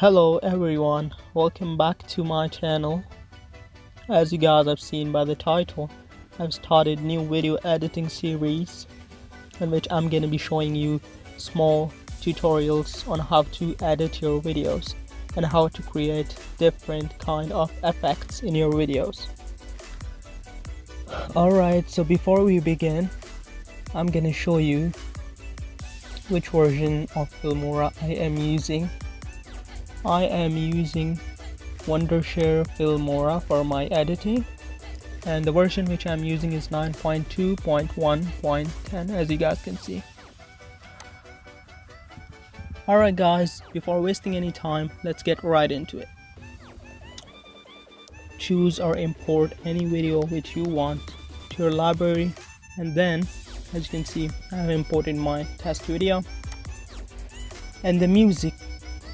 Hello everyone, welcome back to my channel. As you guys have seen by the title, I've started new video editing series in which I'm going to be showing you small tutorials on how to edit your videos and how to create different kind of effects in your videos. Alright, so before we begin, I'm gonna show you which version of Filmora I am using I am using Wondershare Filmora for my editing and the version which I'm using is 9.2.1.10 as you guys can see. Alright guys, before wasting any time, let's get right into it. Choose or import any video which you want to your library and then as you can see I have imported my test video and the music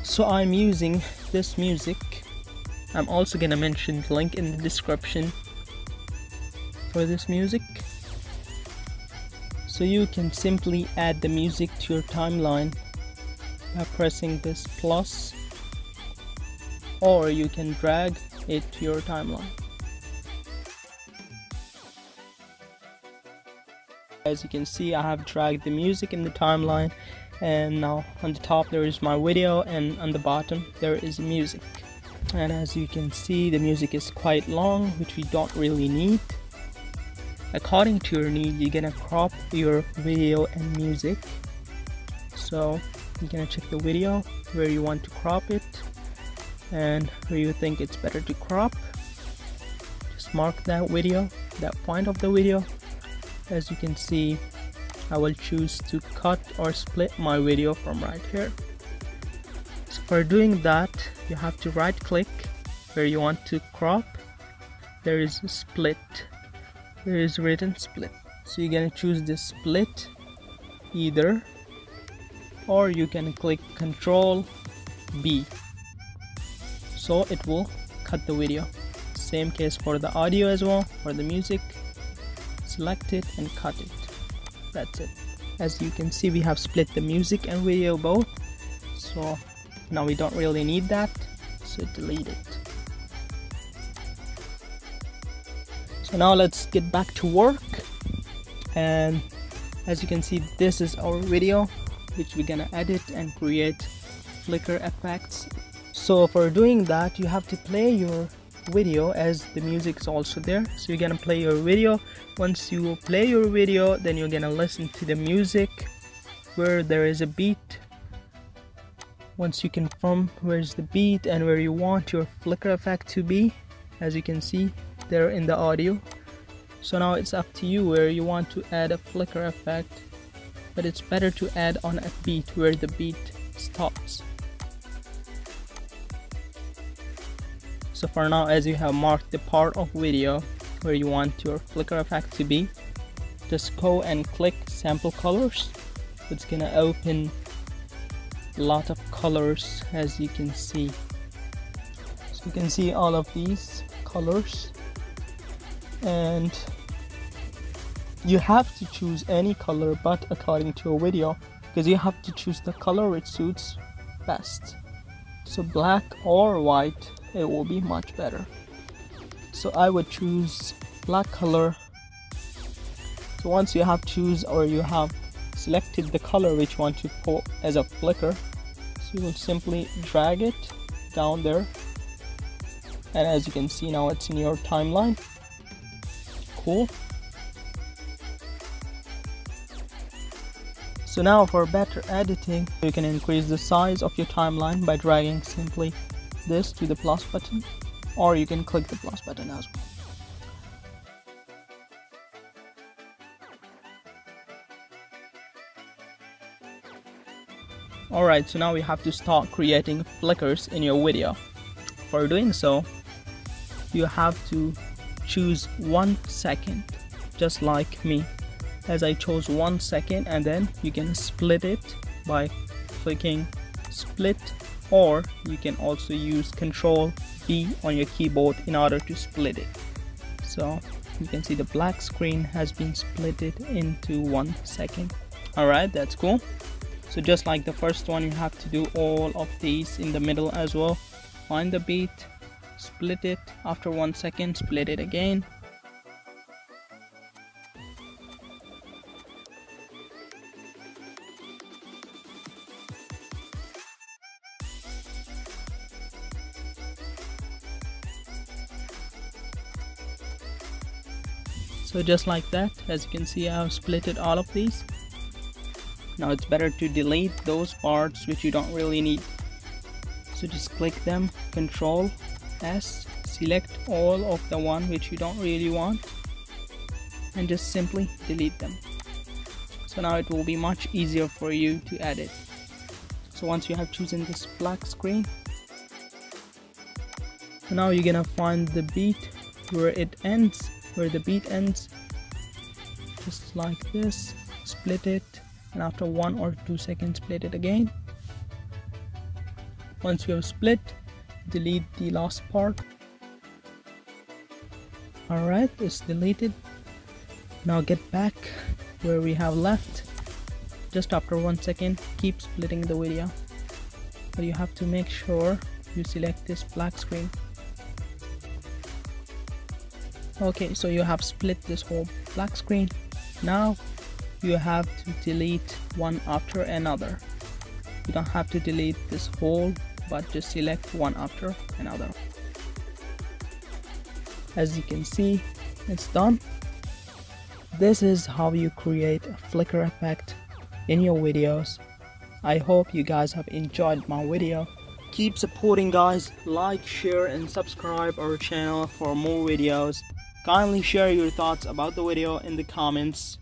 so I'm using this music. I'm also gonna mention the link in the description for this music. So you can simply add the music to your timeline by pressing this plus or you can drag it to your timeline. As you can see I have dragged the music in the timeline and now on the top there is my video and on the bottom there is music. And as you can see the music is quite long which we don't really need. According to your need you're gonna crop your video and music. So you're gonna check the video where you want to crop it and where you think it's better to crop. Just mark that video that point of the video. As you can see I will choose to cut or split my video from right here. So for doing that you have to right click where you want to crop. There is split. There is written split. So you're gonna choose the split either or you can click control B. So it will cut the video. Same case for the audio as well for the music. Select it and cut it that's it. As you can see we have split the music and video both. So now we don't really need that. So delete it. So now let's get back to work. And as you can see this is our video which we're gonna edit and create flicker effects. So for doing that you have to play your video as the music is also there. So you're gonna play your video. Once you play your video then you're gonna listen to the music where there is a beat. Once you confirm where's the beat and where you want your flicker effect to be as you can see there in the audio. So now it's up to you where you want to add a flicker effect but it's better to add on a beat where the beat stops so for now as you have marked the part of video where you want your flicker effect to be just go and click sample colors. It's gonna open a lot of colors as you can see. So you can see all of these colors. And you have to choose any color but according to your video because you have to choose the color which suits best. So black or white it will be much better. So I would choose black color. So once you have choose or you have selected the color which you want to put as a flicker so you will simply drag it down there. And as you can see now it's in your timeline. Cool. So now for better editing you can increase the size of your timeline by dragging simply this to the plus button or you can click the plus button as well. Alright, so now we have to start creating flickers in your video. For doing so, you have to choose one second, just like me. As I chose one second and then you can split it by clicking split or you can also use control B on your keyboard in order to split it. So you can see the black screen has been splitted into one second. Alright that's cool. So just like the first one you have to do all of these in the middle as well. Find the beat split it. After one second split it again so just like that as you can see I have splitted all of these. Now it's better to delete those parts which you don't really need. So just click them control S select all of the one which you don't really want and just simply delete them. So now it will be much easier for you to edit. So once you have chosen this black screen so now you're gonna find the beat where it ends where the beat ends. Just like this. Split it. And after one or two seconds split it again. Once you have split delete the last part. Alright it's deleted. Now get back where we have left. Just after one second keep splitting the video. But you have to make sure you select this black screen okay so you have split this whole black screen. Now you have to delete one after another. You don't have to delete this whole but just select one after another. As you can see it's done. This is how you create a flicker effect in your videos. I hope you guys have enjoyed my video. Keep supporting guys. Like share and subscribe our channel for more videos Kindly share your thoughts about the video in the comments.